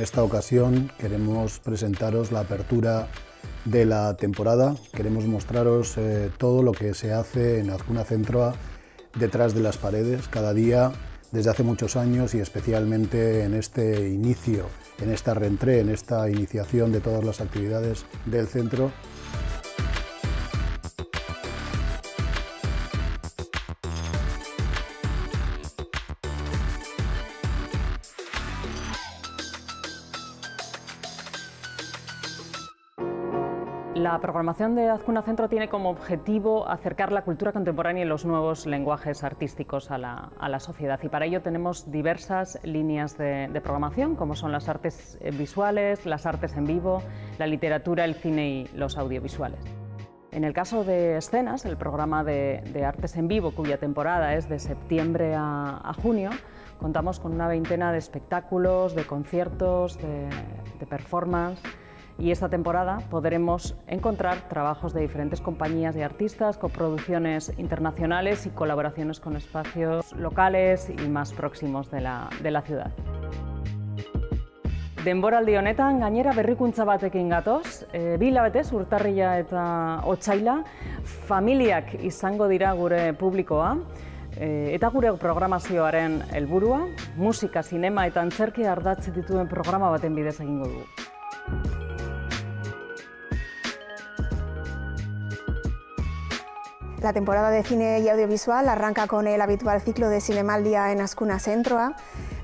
esta ocasión queremos presentaros la apertura de la temporada. Queremos mostraros eh, todo lo que se hace en Azcuna Centroa detrás de las paredes, cada día, desde hace muchos años y especialmente en este inicio, en esta reentré, en esta iniciación de todas las actividades del centro. La programación de Azcuna Centro tiene como objetivo acercar la cultura contemporánea y los nuevos lenguajes artísticos a la, sociedad y para ello tenemos diversas líneas de, programación como son las artes visuales, las artes en vivo, la literatura, el cine y los audiovisuales. En el caso de Escenas, el programa de, artes en vivo cuya temporada es de septiembre a, junio, contamos con una veintena de espectáculos, de conciertos, de performance y esta temporada podremos encontrar trabajos de diferentes compañías y artistas, coproducciones internacionales y colaboraciones con espacios locales y más próximos de la, de la ciudad. Denboraldi honetan gainera berrikuntza batekin gatoz, e, bi hilabetez urtarria eta otsaila familiak izango dira gure publikoa, e, eta gure programazioaren helburua, musika, sinema eta antzerki ardatzi dituen programa baten bidez egingo dugu. La temporada de cine y audiovisual arranca con el habitual ciclo de Cinemaldia en Ascuna Centroa.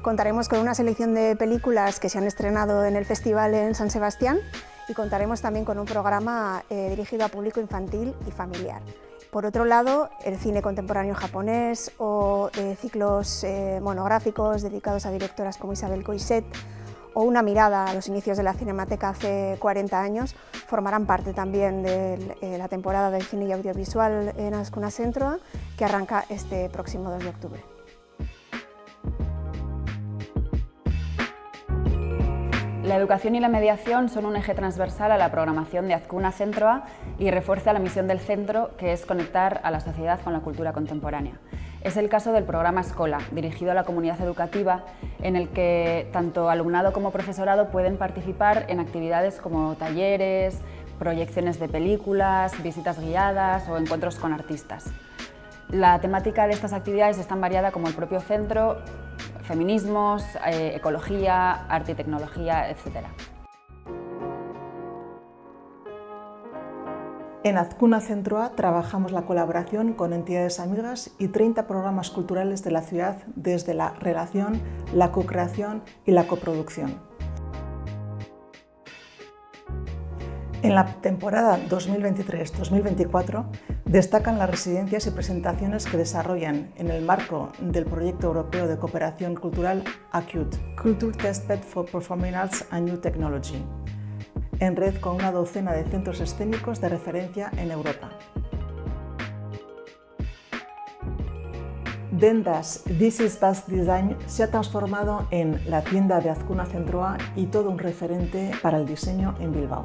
Contaremos con una selección de películas que se han estrenado en el festival en San Sebastián y contaremos también con un programa eh, dirigido a público infantil y familiar. Por otro lado, el cine contemporáneo japonés o eh, ciclos eh, monográficos dedicados a directoras como Isabel Coixet o una mirada a los inicios de la Cinemateca hace 40 años formarán parte también de eh, la temporada del cine y audiovisual en Ascuna Centro, que arranca este próximo 2 de octubre. La educación y la mediación son un eje transversal a la programación de Azcuna Centroa y refuerza la misión del centro, que es conectar a la sociedad con la cultura contemporánea. Es el caso del programa Escola, dirigido a la comunidad educativa, en el que tanto alumnado como profesorado pueden participar en actividades como talleres, proyecciones de películas, visitas guiadas o encuentros con artistas. La temática de estas actividades es tan variada como el propio centro, feminismos, eh, ecología, arte y tecnología, etc. En Azcuna Centroa trabajamos la colaboración con entidades amigas y 30 programas culturales de la ciudad desde la relación, la co-creación y la coproducción. En la temporada 2023-2024 destacan las residencias y presentaciones que desarrollan en el marco del proyecto europeo de cooperación cultural ACUTE, Culture Testbed for Performing Arts and New Technology, en red con una docena de centros escénicos de referencia en Europa. Dendas This is Best Design se ha transformado en la tienda de Azcuna Centroa y todo un referente para el diseño en Bilbao.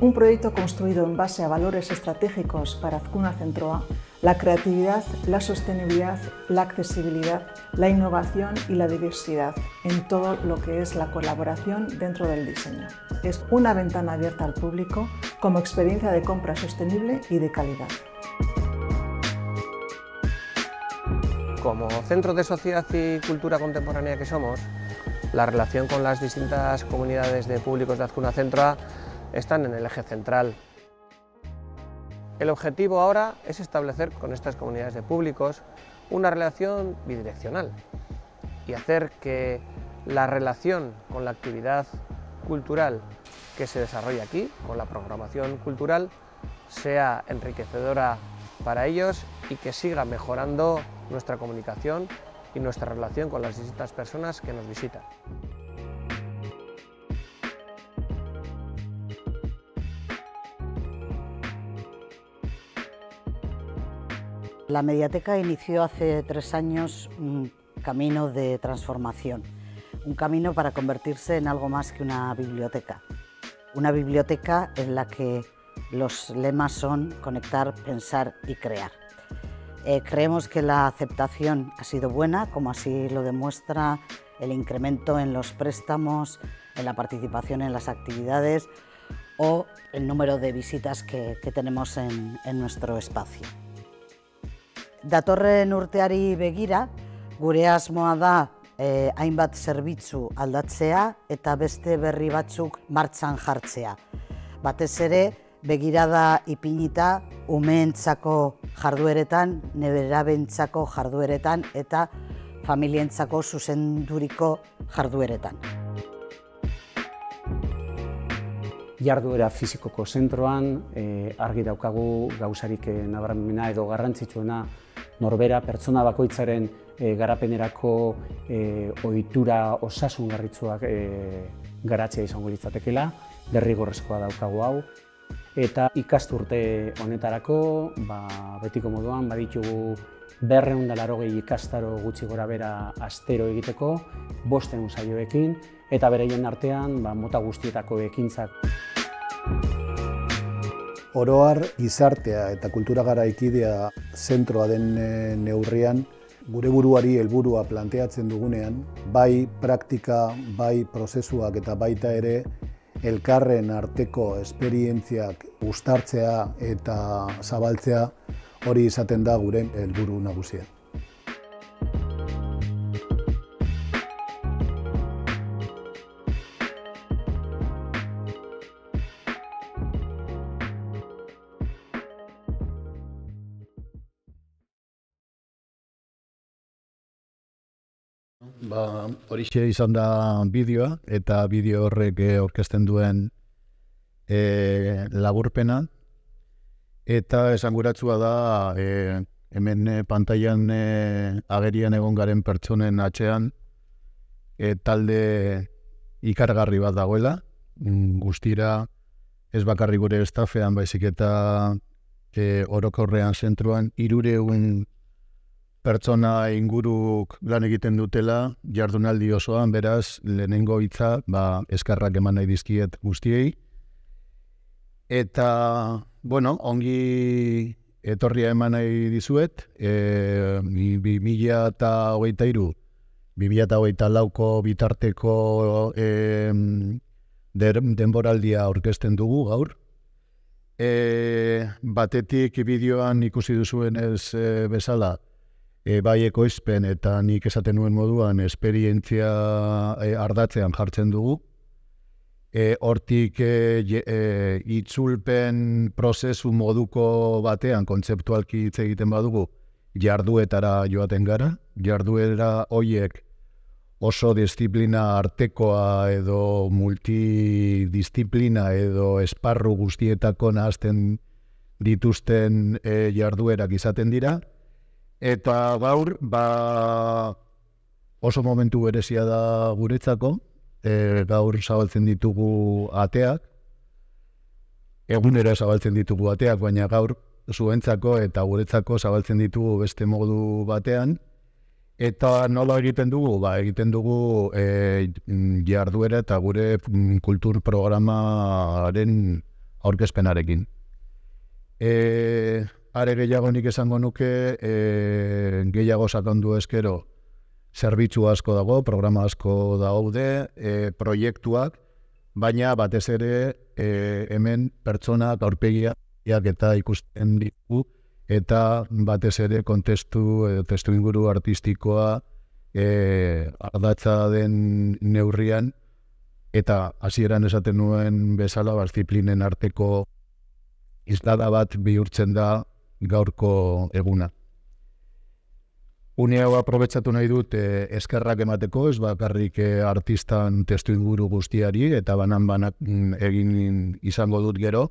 Un proyecto construido en base a valores estratégicos para Azcuna Centroa la creatividad, la sostenibilidad, la accesibilidad, la innovación y la diversidad en todo lo que es la colaboración dentro del diseño. Es una ventana abierta al público como experiencia de compra sostenible y de calidad. Como centro de sociedad y cultura contemporánea que somos, la relación con las distintas comunidades de públicos de Azcuna Centroa están en el eje central el objetivo ahora es establecer con estas comunidades de públicos una relación bidireccional y hacer que la relación con la actividad cultural que se desarrolla aquí, con la programación cultural, sea enriquecedora para ellos y que siga mejorando nuestra comunicación y nuestra relación con las distintas personas que nos visitan. La mediateca inició hace tres años un camino de transformación, un camino para convertirse en algo más que una biblioteca. Una biblioteca en la que los lemas son conectar, pensar y crear. Eh, creemos que la aceptación ha sido buena, como así lo demuestra el incremento en los préstamos, en la participación en las actividades o el número de visitas que, tenemos en, nuestro espacio. Datorren urteari begira, gure asmoa da eh, hainbat zerbitzu aldatzea eta beste berri batzuk martxan jartzea. Batez ere, begirada ipinita umeentzako jardueretan, neberabentzako jardueretan eta familientzako zuzenduriko jardueretan. Jarduera fizikoko zentroan e, argi daukagu gauzarik e, nabarmena edo garrantzitsuena norbera pertsona bakoitzaren e, garapenerako e, ohitura osasungarritsuak e, garatzea izango litzatekeela, derrigorrezkoa daukagu hau eta ikasturte honetarako ba, betiko moduan baditugu berreun da ikastaro gutxi gora bera astero egiteko, bosten saioekin eta bereien artean ba, mota guztietako ekintzak. Oroar gizartea eta kultura gara ikidea zentroa den eh, neurrian, gure buruari helburua planteatzen dugunean, bai praktika, bai prozesuak eta baita ere elkarren arteko esperientziak ustartzea eta zabaltzea hori izaten da gure helburu nagusia. Ba, horixe izan da bideoa, eta bideo horrek eh, orkesten duen e, laburpena. Eta esanguratzua da, e, hemen pantailan e, agerian egon garen pertsonen atxean, e, talde ikargarri bat dagoela, mm, guztira ez bakarri gure estafean, baizik eta e, orokorrean zentruan, irureun pertsona inguruk lan egiten dutela jardunaldi osoan, beraz, lehenengo hitza, ba, eskarrak eman nahi dizkiet guztiei. Eta, bueno, ongi etorria eman nahi dizuet, e, bi mila eta hogeita iru, bi mila eta hogeita lauko bitarteko e, denboraldia aurkezten dugu gaur. E, batetik bideoan ikusi duzuen ez e, bezala, e, bai ekoizpen eta nik esaten nuen moduan esperientzia e, ardatzean jartzen dugu. E, hortik e, e, itzulpen prozesu moduko batean kontzeptualki hitz egiten badugu jarduetara joaten gara. Jarduera hoiek oso disiplina artekoa edo multidisciplina edo esparru guztietako nahazten dituzten e, jarduerak izaten dira. Eta gaur, ba, oso momentu berezia da guretzako, e, gaur zabaltzen ditugu ateak, egunera zabaltzen ditugu ateak, baina gaur zuentzako eta guretzako zabaltzen ditugu beste modu batean, eta nola egiten dugu? Ba, egiten dugu e, jarduera eta gure kultur programaren aurkezpenarekin. E, are gehiago nik esango nuke e, gehiago sakondu eskero zerbitzu asko dago, programa asko daude, e, proiektuak, baina batez ere e, hemen pertsona aurpegia eta ikusten ditu eta batez ere kontestu edo testu inguru artistikoa e, ardatza den neurrian eta hasieran esaten nuen bezala disziplinen arteko izlada bat bihurtzen da gaurko eguna. Une hau aprobetsatu nahi dut eh, eskerrak emateko, ez bakarrik eh, artistan testu inguru guztiari, eta banan banak mm, egin izango dut gero,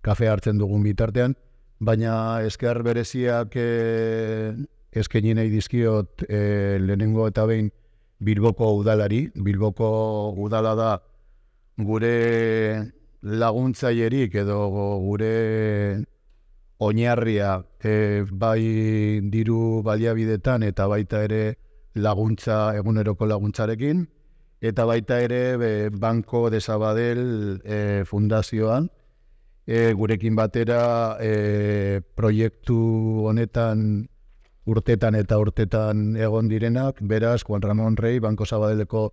kafe hartzen dugun bitartean, baina esker bereziak eh, eskeni nahi dizkiot eh, lehenengo eta behin Bilboko udalari, Bilboko udala da gure laguntzaierik edo gure oinarria e, bai diru baliabidetan eta baita ere laguntza eguneroko laguntzarekin eta baita ere be, Banko de Sabadell e, fundazioan e, gurekin batera e, proiektu honetan urtetan eta urtetan egon direnak, beraz, Juan Ramón Rey, Banko Zabadeleko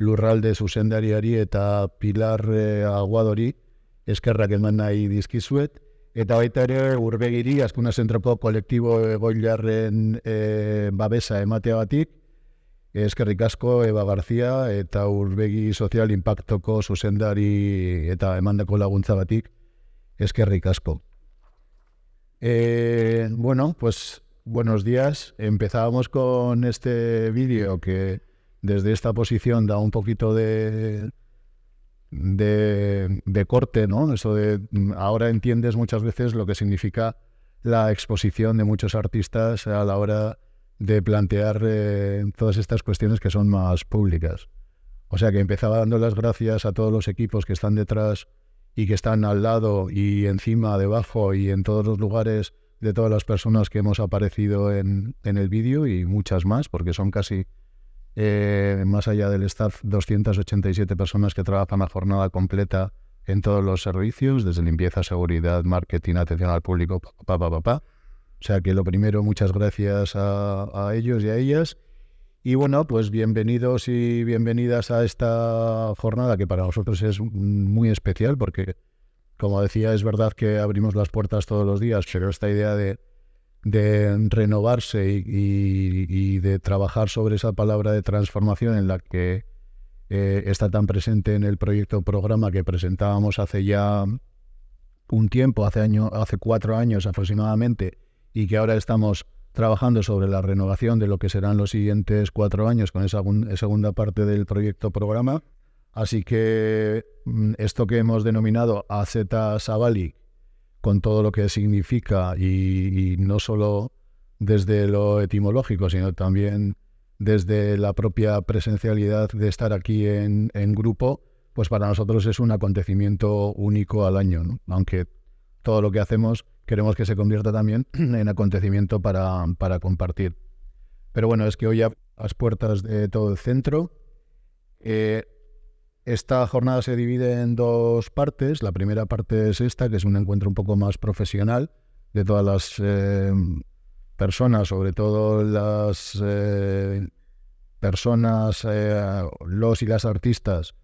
lurralde zuzendariari eta Pilar eh, Aguadori eskerrak eman nahi dizkizuet. Eta baita ere urbegiri, azkuna zentropo kolektibo egoilarren e, babesa ematea batik, eskerrik asko Eba Garzia eta urbegi sozial impactoko zuzendari eta emandako laguntza batik, eskerrik asko. Eh, bueno, pues buenos días. Empezábamos con este vídeo que desde esta posición da un poquito de, de, corte, ¿no? Eso de ahora entiendes muchas veces lo que significa la exposición de muchos artistas a la hora de plantear eh, todas estas cuestiones que son más públicas. O sea que empezaba dando las gracias a todos los equipos que están detrás y que están al lado y encima, debajo y en todos los lugares de todas las personas que hemos aparecido en, en el vídeo y muchas más, porque son casi eh, más allá del staff, 287 personas que trabajan a jornada completa en todos los servicios, desde limpieza, seguridad, marketing, atención al público, pa, pa, pa, O sea que lo primero, muchas gracias a, ellos y a ellas. Y bueno, pues bienvenidos y bienvenidas a esta jornada que para nosotros es muy especial porque, como decía, es verdad que abrimos las puertas todos los días, pero esta idea de de renovarse y, de trabajar sobre esa palabra de transformación en la que eh, está tan presente en el proyecto programa que presentábamos hace ya un tiempo, hace, año, hace cuatro años aproximadamente, y que ahora estamos trabajando sobre la renovación de lo que serán los siguientes cuatro años con esa segunda parte del proyecto programa. Así que mm, esto que hemos denominado AZ Savali, con todo lo que significa y, no solo desde lo etimológico, sino también desde la propia presencialidad de estar aquí en, grupo, pues para nosotros es un acontecimiento único al año, aunque todo lo que hacemos queremos que se convierta también en acontecimiento para, para compartir. Pero bueno, es que hoy a las puertas de todo el centro. Eh, esta jornada se divide en dos partes. La primera parte es esta, que es un encuentro un poco más profesional de todas las eh, personas, sobre todo las eh, personas, eh, los y las artistas,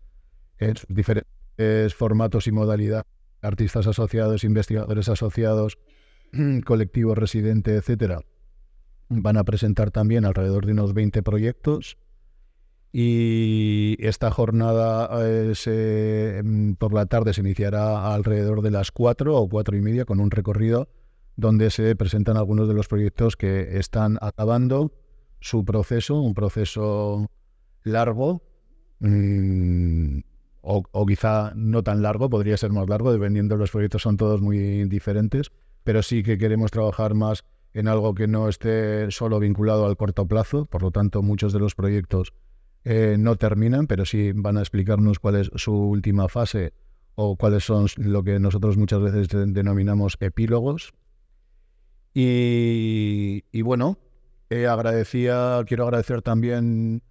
en diferentes formatos y modalidades, artistas asociados, investigadores asociados, colectivos residentes, etcétera. Van a presentar también alrededor de unos 20 proyectos y esta jornada eh, mm, por la tarde se iniciará alrededor de las cuatro o cuatro y media con un recorrido donde se presentan algunos de los proyectos que están acabando su proceso, un proceso largo mm, o, quizá no tan largo, podría ser más largo, dependiendo, los proyectos son todos muy diferentes, pero sí que queremos trabajar más en algo que no esté solo vinculado al corto plazo, por lo tanto muchos de los proyectos eh, no terminan, pero sí van a explicarnos cuál es su última fase o cuáles son lo que nosotros muchas veces denominamos epílogos. Y, bueno, eh, agradecía, quiero agradecer también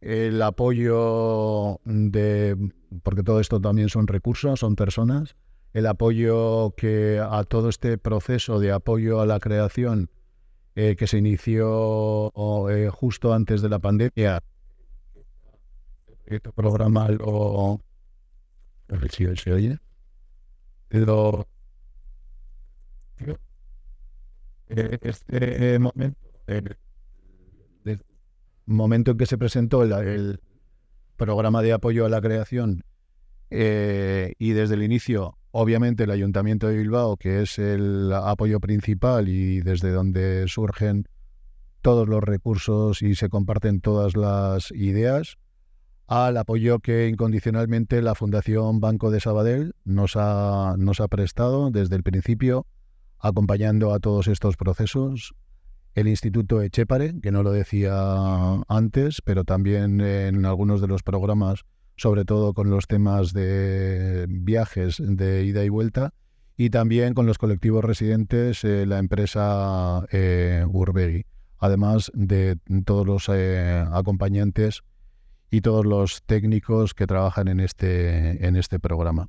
el apoyo de, porque todo esto también son recursos, son personas, el apoyo que a todo este proceso de apoyo a la creación eh, que se inició justo antes de la pandemia este programa lo... si se oye. Lo... Este momento, el, momento en que se presentó el, programa de apoyo a la creación eh, y desde el inicio, obviamente, el Ayuntamiento de Bilbao, que es el apoyo principal y desde donde surgen todos los recursos y se comparten todas las ideas, al apoyo que incondicionalmente la Fundación Banco de Sabadell nos ha, nos ha prestado desde el principio, acompañando a todos estos procesos. El Instituto Echepare, que no lo decía antes, pero también en algunos de los programas, sobre todo con los temas de viajes de ida y vuelta, y también con los colectivos residentes, eh, la empresa eh, además de todos los eh, acompañantes y todos los técnicos que trabajan en este, en este programa.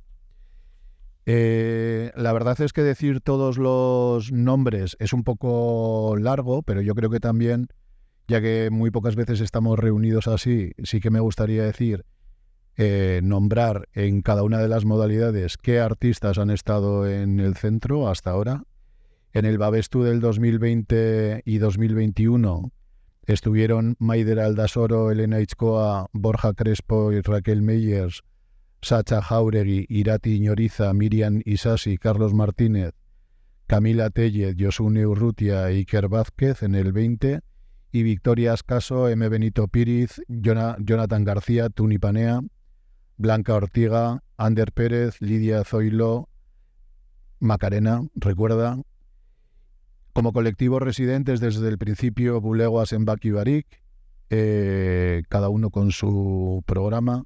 Eh, la verdad es que decir todos los nombres es un poco largo, pero yo creo que también, ya que muy pocas veces estamos reunidos así, sí que me gustaría decir, eh, nombrar en cada una de las modalidades qué artistas han estado en el centro hasta ahora. En el Babestu del 2020 y 2021 estuvieron Maider Aldasoro, Elena Itzcoa, Borja Crespo y Raquel Meyers Sacha Jauregui, Irati Iñoriza, Miriam Isasi, Carlos Martínez, Camila Tellez, Josune Urrutia y Iker Vázquez en el 20 y Victoria Ascaso, M. Benito Píriz, Jonathan García, Tuni Panea, Blanca Ortiga, Ander Pérez, Lidia Zoilo, Macarena, recuerda. Como colectivos residentes desde el principio Buleguas en Baki Barik, eh, cada uno con su programa.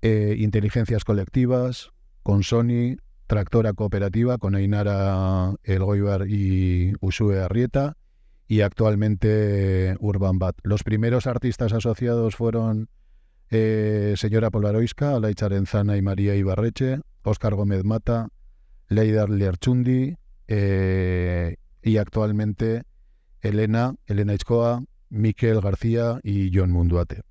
Eh, inteligencias colectivas, con Sony, Tractora Cooperativa, con Ainara Elgoibar y Usue Arrieta, y actualmente Urban Bat. Los primeros artistas asociados fueron eh, Señora Polaroisca, Alay Charenzana y María Ibarreche, Óscar Gómez Mata, Leidar Lerchundi eh, y actualmente Elena, Elena Itzcoa, Miquel García y John Munduate.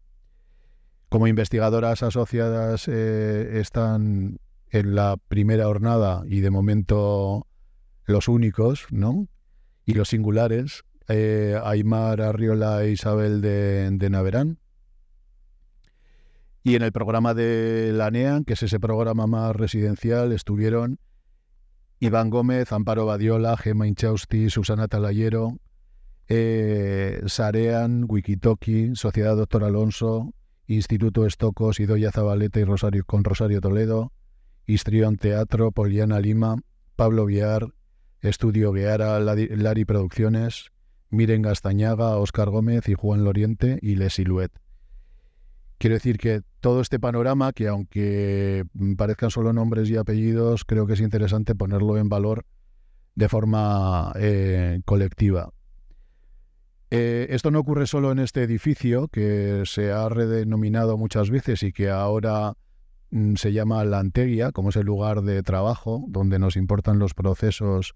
Como investigadoras asociadas eh, están en la primera jornada y de momento los únicos, ¿no? Y los singulares, eh, Aymar Arriola e Isabel de, Naverán. Y en el programa de la NEAN, que es ese programa más residencial, estuvieron Iván Gómez, Amparo Badiola, Gemma Inchausti, Susana Talayero, eh, Sarean, Wikitoki, Sociedad Doctor Alonso, Instituto Estocos, Idoya Zabaleta y Rosario, con Rosario Toledo, Histrión Teatro, Poliana Lima, Pablo Viar, Estudio Gueara, Lari Producciones, Miren Gastañaga, Óscar Gómez y Juan Loriente y Les Siluet. Quiero decir que todo este panorama, que aunque parezcan solo nombres y apellidos, creo que es interesante ponerlo en valor de forma eh, colectiva. Eh, esto no ocurre solo en este edificio, que se ha redenominado muchas veces y que ahora mm, se llama La Anteguia, como es el lugar de trabajo, donde nos importan los procesos,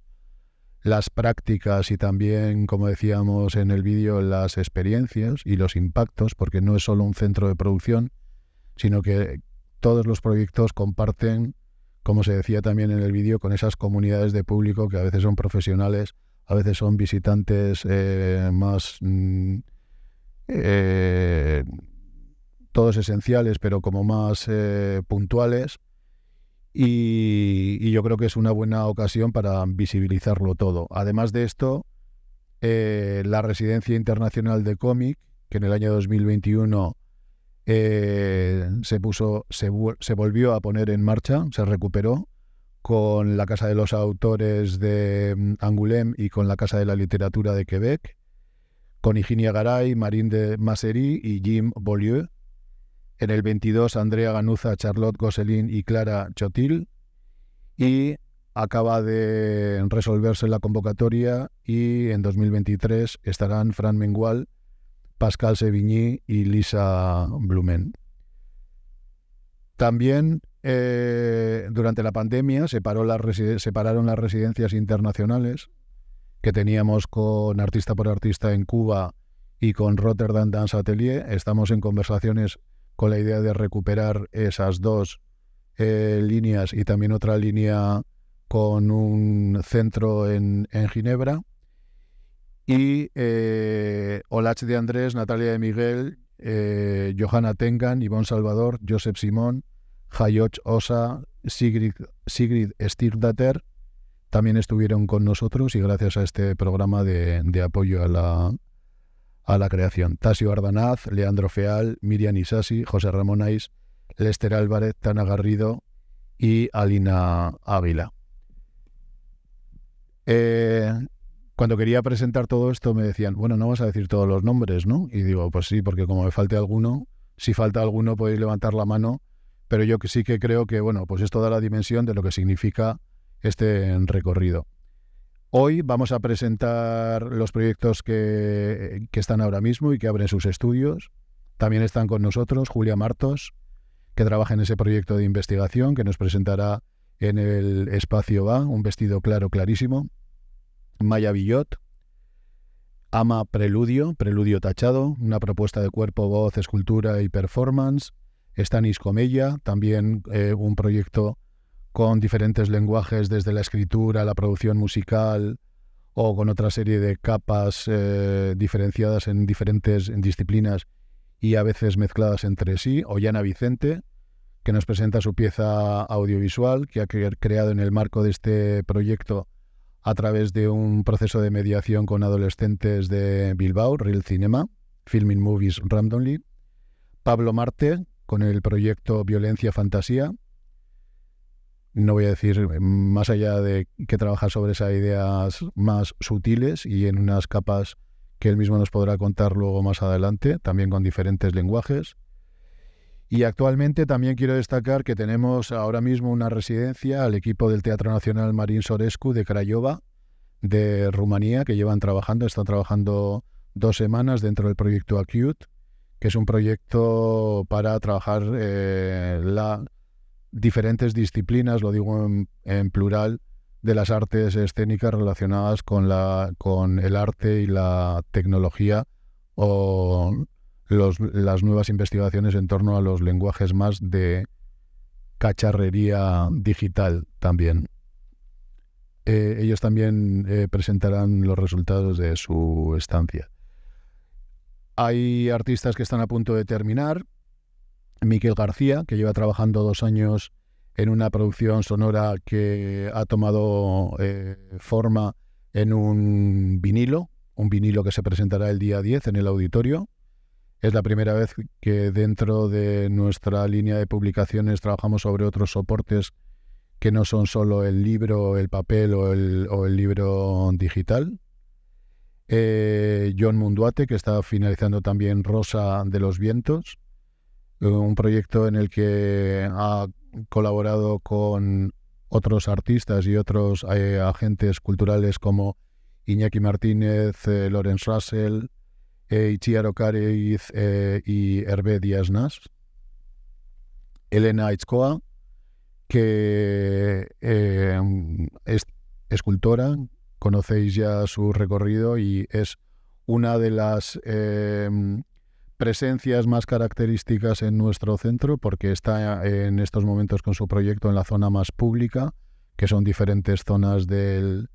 las prácticas y también, como decíamos en el vídeo, las experiencias y los impactos, porque no es solo un centro de producción, sino que todos los proyectos comparten, como se decía también en el vídeo, con esas comunidades de público que a veces son profesionales a veces son visitantes eh, más... Mm, eh, todos esenciales, pero como más eh, puntuales. Y, yo creo que es una buena ocasión para visibilizarlo todo. Además de esto, la Residencia Internacional de Cómic, que en el año 2021 se, puso, se, volvió a poner en marcha, se recuperó con la Casa de los Autores de mm, Angoulême y con la Casa de la Literatura de Quebec, con Higinia Garay, Marine de Massery y Jim Beaulieu. En el 22, Andrea Ganuza, Charlotte Gosselin y Clara Chotil. Y acaba de resolverse la convocatoria y en 2023 estarán Fran Mengual, Pascal Sevigny y Lisa Blumen. También eh, durante la pandemia se, separaron las residencias internacionales que teníamos con Artista por Artista en Cuba y con Rotterdam Dance Atelier. Estamos en conversaciones con la idea de recuperar esas dos eh, líneas y también otra línea con un centro en, Ginebra. Y eh, Olach de Andrés, Natalia de Miguel, eh, Johanna Tengan, Ivonne Salvador, Joseph Simón, Hayoch Osa, Sigrid, Sigrid también estuvieron con nosotros y gracias a este programa de, apoyo a la, a la creación. Tasio Ardanaz, Leandro Feal, Miriam Isasi, José Ramón Ais, Lester Álvarez, Tana Garrido y Alina Ávila. Eh, cuando quería presentar todo esto me decían, bueno, no vas a decir todos los nombres, ¿no? Y digo, pues sí, porque como me falte alguno, si falta alguno podéis levantar la mano pero yo sí que creo que, bueno, pues esto da la dimensión de lo que significa este recorrido. Hoy vamos a presentar los proyectos que, están ahora mismo y que abren sus estudios. También están con nosotros Julia Martos, que trabaja en ese proyecto de investigación, que nos presentará en el espacio va, un vestido claro, clarísimo. Maya Villot, Ama Preludio, Preludio Tachado, una propuesta de cuerpo, voz, escultura y performance. Stanis Comella, también eh, un proyecto con diferentes lenguajes desde la escritura, la producción musical o con otra serie de capas eh, diferenciadas en diferentes disciplinas y a veces mezcladas entre sí. Ollana Vicente, que nos presenta su pieza audiovisual que ha creado en el marco de este proyecto a través de un proceso de mediación con adolescentes de Bilbao, Real Cinema, Filming Movies Randomly. Pablo Marte, con el proyecto Violencia Fantasía. No voy a decir más allá de que trabaja sobre esas ideas más sutiles y en unas capas que él mismo nos podrá contar luego más adelante, también con diferentes lenguajes. Y actualmente también quiero destacar que tenemos ahora mismo una residencia al equipo del Teatro Nacional Marín Sorescu de Craiova, de Rumanía, que llevan trabajando, están trabajando dos semanas dentro del proyecto Acute, que es un proyecto para trabajar eh, las diferentes disciplinas, lo digo en, plural, de las artes escénicas relacionadas con, la, con el arte y la tecnología o las nuevas investigaciones en torno a los lenguajes más de cacharrería digital también. Eh, ellos también eh, presentarán los resultados de su estancia. Hay artistas que están a punto de terminar. Miquel García, que lleva trabajando dos años en una producción sonora que ha tomado eh, forma en un vinilo, un vinilo que se presentará el día 10 en el auditorio. Es la primera vez que dentro de nuestra línea de publicaciones trabajamos sobre otros soportes que no son solo el libro, el papel o el, libro digital. Eh, John Munduate, que está finalizando también Rosa de los Vientos, un proyecto en el que ha colaborado con otros artistas y otros eh, agentes culturales como Iñaki Martínez, Lorenz Russell, eh, Itziar eh, y Hervé Díaz Nas. Elena Itzkoa, que eh, es escultora, conocéis ya su recorrido y es una de las presencias más características en nuestro centro porque está en estos momentos con su proyecto en la zona más pública, que son diferentes zonas del,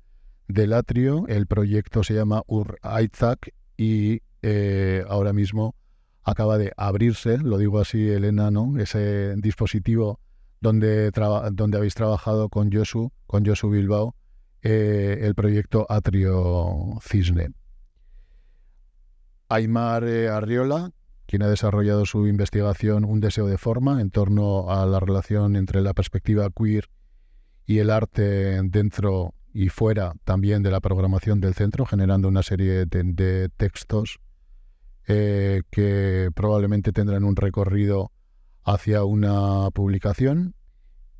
del atrio. El proyecto se llama Ur Aitzak y eh, ahora mismo acaba de abrirse, lo digo así, Elena, ¿no? ese dispositivo donde, donde habéis trabajado con Josu, con Josu Bilbao, eh, el proyecto Atrio Cisne. Aymar eh, Arriola, quien ha desarrollado su investigación Un deseo de forma en torno a la relación entre la perspectiva queer y el arte dentro y fuera también de la programación del centro, generando una serie de textos eh, que probablemente tendrán un recorrido hacia una publicación.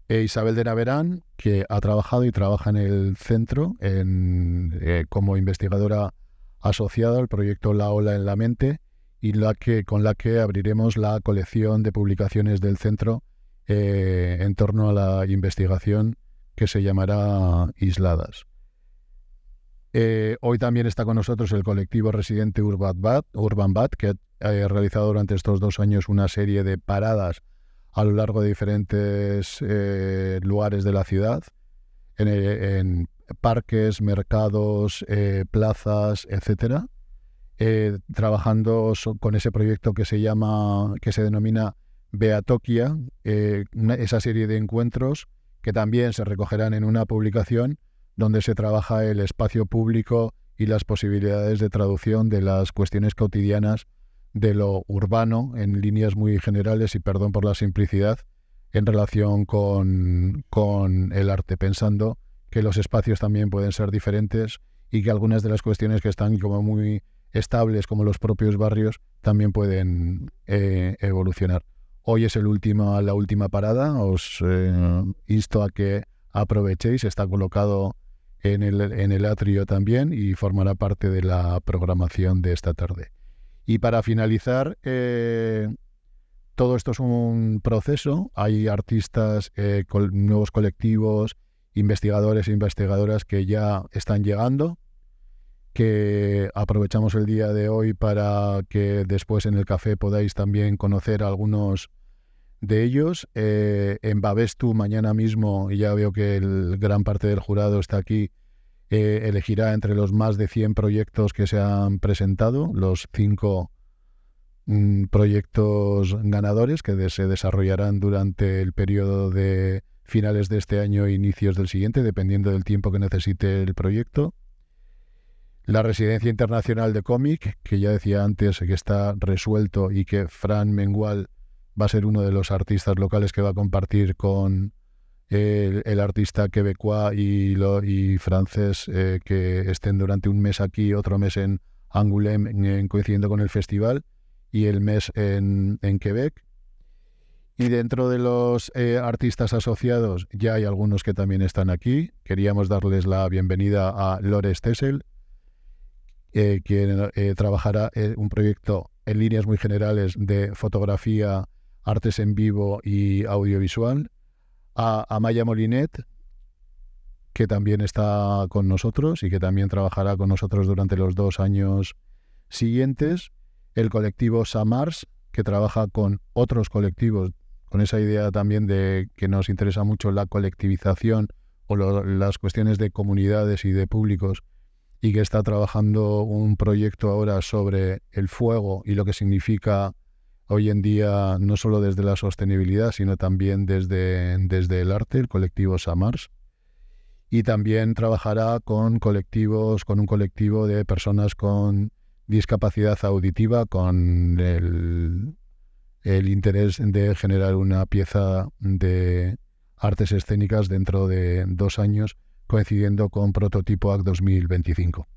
E Isabel de Naverán, que ha trabajado y trabaja en el centro eh, como investigadora asociada al proyecto La Ola en la Mente y con la que abriremos la colección de publicaciones del centro eh, en torno a la investigación que se llamará Isladas. Eh, hoy también está con nosotros el colectivo residente Urban Bat, Urban Bat que ha eh, realizado durante estos dos años una serie de paradas a lo largo de diferentes lugares de la ciudad, parques, mercados, plazas, etcétera, trabajando con ese proyecto que se llama, que se denomina Beatokia, esa serie de encuentros que también se recogerán en una publicación donde se trabaja el espacio público y las posibilidades de traducción de las cuestiones cotidianas de lo urbano en líneas muy generales y perdón por la simplicidad en relación con, con el arte, pensando que los espacios también pueden ser diferentes y que algunas de las cuestiones que están como muy estables, como los propios barrios, también pueden eh, evolucionar. Hoy es la última parada, os eh, insto a que aprovechéis, está colocado en el, atrio también y formará parte de la programación de esta tarde. Y para finalizar, eh, todo esto es un proceso, hay artistas, nuevos colectivos, investigadores e investigadoras que ya están llegando, que aprovechamos el día de hoy para que después en el café podáis también conocer algunos de ellos. Eh, en Babestu mañana mismo, ya veo que el gran parte del jurado está aquí, eh, elegirá entre los más de 100 proyectos que se han presentado, los cinco mm, proyectos ganadores que se desarrollarán durante el periodo de finales de este año e inicios del siguiente, dependiendo del tiempo que necesite el proyecto. La residencia internacional de cómic, que ya decía antes que está resuelto y que Fran Mengual va a ser uno de los artistas locales que va a compartir con el, artista quebecois y, lo, y francés eh, que estén durante un mes aquí, otro mes en Angoulême, coincidiendo con el festival, y el mes en, en Quebec. Y dentro de los eh, artistas asociados ya hay algunos que también están aquí. Queríamos darles la bienvenida a Lore Stessel, eh, quien trabajará un proyecto en líneas muy generales de fotografía, artes en vivo y audiovisual a Amaya Molinet, que también está con nosotros y que también trabajará con nosotros durante los dos años siguientes. El colectivo Samars, que trabaja con otros colectivos, con esa idea también de que nos interesa mucho la colectivización o las cuestiones de comunidades y de públicos, y que está trabajando un proyecto ahora sobre el fuego y lo que significa hoy en día no solo desde la sostenibilidad, sino también desde, desde el arte, el colectivo Samars. Y también trabajará con colectivos, con un colectivo de personas con discapacidad auditiva, con el, el interés de generar una pieza de artes escénicas dentro de dos años, coincidiendo con Prototipo AC 2025.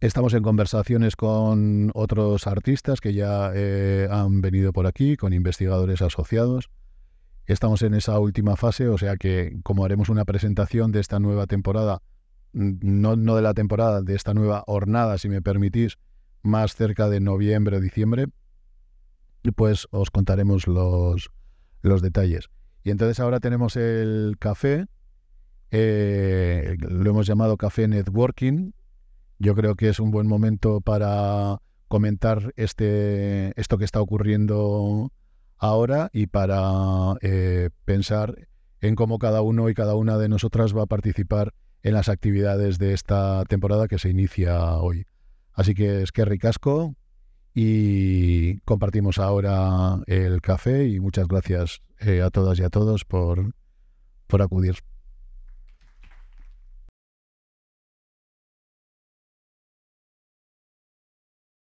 Estamos en conversaciones con otros artistas que ya eh, han venido por aquí, con investigadores asociados. Estamos en esa última fase, o sea que como haremos una presentación de esta nueva temporada, no, no de la temporada, de esta nueva hornada, si me permitís, más cerca de noviembre o diciembre, pues os contaremos los, los detalles. Y entonces ahora tenemos el café, eh, lo hemos llamado Café Networking, yo creo que es un buen momento para comentar este, esto que está ocurriendo ahora y para eh, pensar en cómo cada uno y cada una de nosotras va a participar en las actividades de esta temporada que se inicia hoy. Así que es que ricasco y compartimos ahora el café y muchas gracias eh, a todas y a todos por, por acudir.